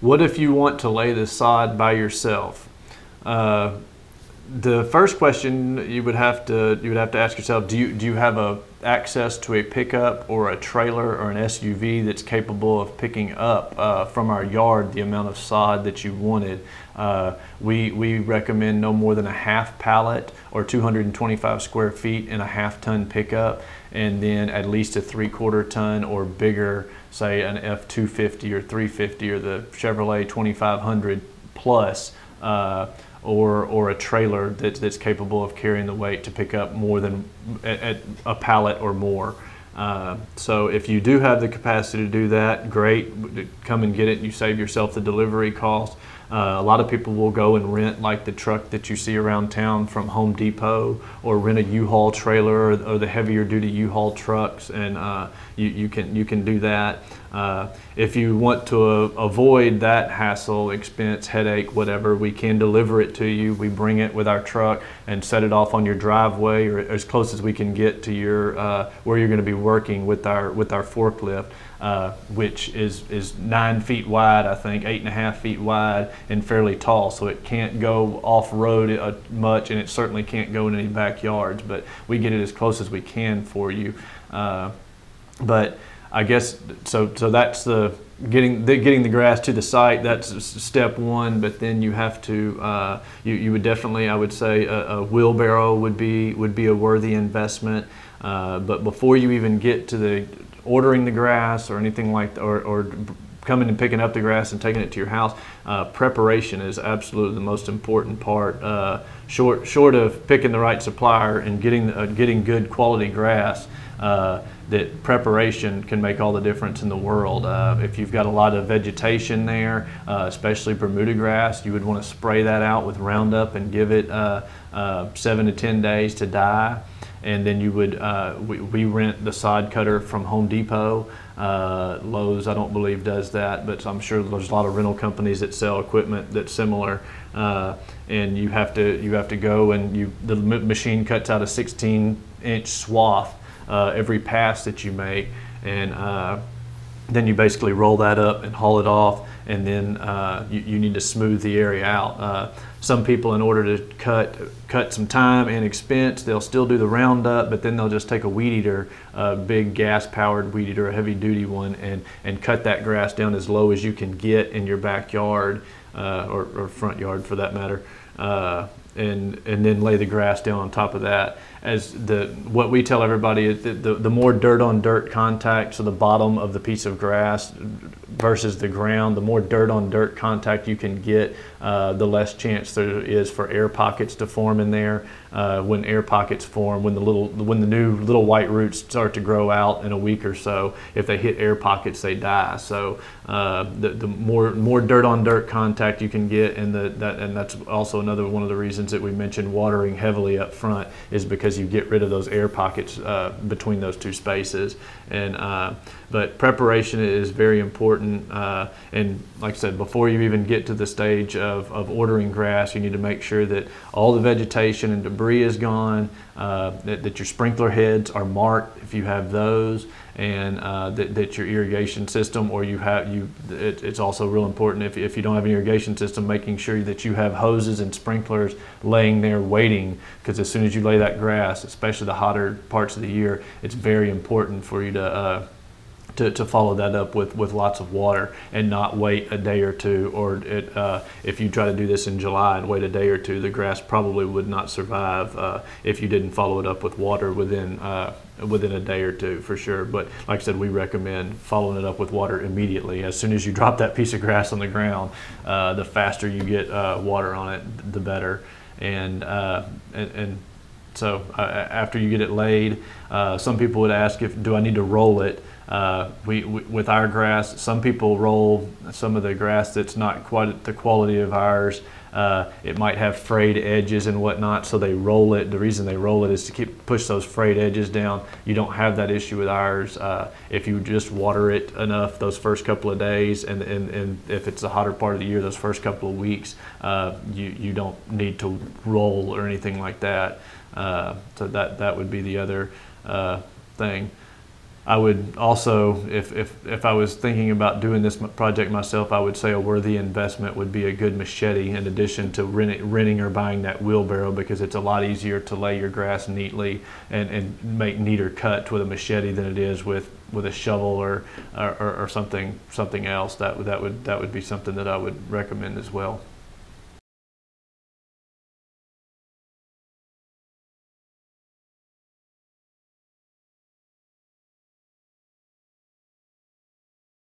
what if you want to lay the sod by yourself? Uh, the first question you would have to you would have to ask yourself: Do you do you have a access to a pickup or a trailer or an SUV that's capable of picking up uh, from our yard the amount of sod that you wanted? Uh, we we recommend no more than a half pallet or 225 square feet in a half ton pickup, and then at least a three quarter ton or bigger, say an F250 or 350 or the Chevrolet 2500 plus. Uh, or, or a trailer that, that's capable of carrying the weight to pick up more than at a pallet or more. Uh, so if you do have the capacity to do that, great. Come and get it. You save yourself the delivery cost. Uh, a lot of people will go and rent like the truck that you see around town from Home Depot or rent a U-Haul trailer or, or the heavier duty U-Haul trucks and uh, you, you, can, you can do that. Uh, if you want to uh, avoid that hassle, expense, headache, whatever, we can deliver it to you. We bring it with our truck and set it off on your driveway or as close as we can get to your uh, where you're going to be working with our with our forklift uh, which is, is nine feet wide, I think, eight and a half feet wide, and fairly tall. So it can't go off road uh, much, and it certainly can't go in any backyards. But we get it as close as we can for you. Uh, but I guess so. So that's the getting the, getting the grass to the site. That's step one. But then you have to uh, you, you would definitely I would say a, a wheelbarrow would be would be a worthy investment. Uh, but before you even get to the ordering the grass or anything like or, or coming and picking up the grass and taking it to your house. Uh, preparation is absolutely the most important part. Uh, short, short of picking the right supplier and getting uh, getting good quality grass, uh, that preparation can make all the difference in the world. Uh, if you've got a lot of vegetation there, uh, especially Bermuda grass, you would want to spray that out with Roundup and give it seven to ten days to die and then you would uh, we, we, rent the sod cutter from Home Depot. Uh, Lowe's, I don't believe, does that, but I'm sure there's a lot of rental companies that sell equipment that's similar. Uh, and you have to you have to go and you the machine cuts out a 16 inch swath uh, every pass that you make, and uh, then you basically roll that up and haul it off, and then uh, you, you, need to smooth the area out. Some people, in order to cut cut some time and expense, they'll still do the roundup, but then they'll just take a weed eater, a big gas-powered weed eater, a heavy-duty one, and and cut that grass down as low as you can get in your backyard uh, or, or, front yard, for that matter, uh, and and then lay the grass down on top of that. As the what we tell everybody is the, the, the, more dirt on dirt contact, so the bottom of the piece of grass versus the ground, the more dirt on dirt contact you can get, uh, the less chance there is for air pockets to form in there. Uh, when air pockets form, when the little when the new little white roots start to grow out in a week or so, if they hit air pockets, they die. So uh, the, the more more dirt on dirt contact you can get, and the that and that's also another one of the reasons that we mentioned watering heavily up front is because you get rid of those air pockets uh, between those two spaces. And uh, but preparation is very important. Uh, and like I said, before you even get to the stage of, of ordering grass, you need to make sure that all the vegetation and debris is gone, uh, that, that your sprinkler heads are marked if you have those and uh, that, that, your irrigation system or you have you it, it's also real important if, if you don't have an irrigation system making sure that you have hoses and sprinklers laying there waiting because as soon as you lay that grass especially the hotter parts of the year it's very important for you to uh, to, to follow that up with, with lots of water and not wait a day or two. Or it, uh, if you try to do this in July and wait a day or two, the grass probably would not survive uh, if you didn't follow it up with water within uh, within a day or two for sure. But like I said, we recommend following it up with water immediately. As soon as you drop that piece of grass on the ground, uh, the faster you get uh, water on it, the better. And uh, and, and so after you get it laid, some people would ask if do I need to roll it. Uh, we, we, with our grass, some people roll some of the grass that's not quite the quality of ours. Uh, it might have frayed edges and whatnot, so they roll it. The reason they roll it is to keep push those frayed edges down. You don't have that issue with ours. Uh, if you just water it enough those first couple of days, and, and, and if it's a hotter part of the year, those first couple of weeks, uh, you, you don't need to roll or anything like that. Uh, so that, that would be the other uh, thing. I would also, if, if, if I was thinking about doing this project myself, I would say a worthy investment would be a good machete in addition to renting, renting or buying that wheelbarrow because it's a lot easier to lay your grass neatly and, and make neater cuts with a machete than it is with, with a shovel or, or, or something something else. That that would that would be something that I would recommend as well.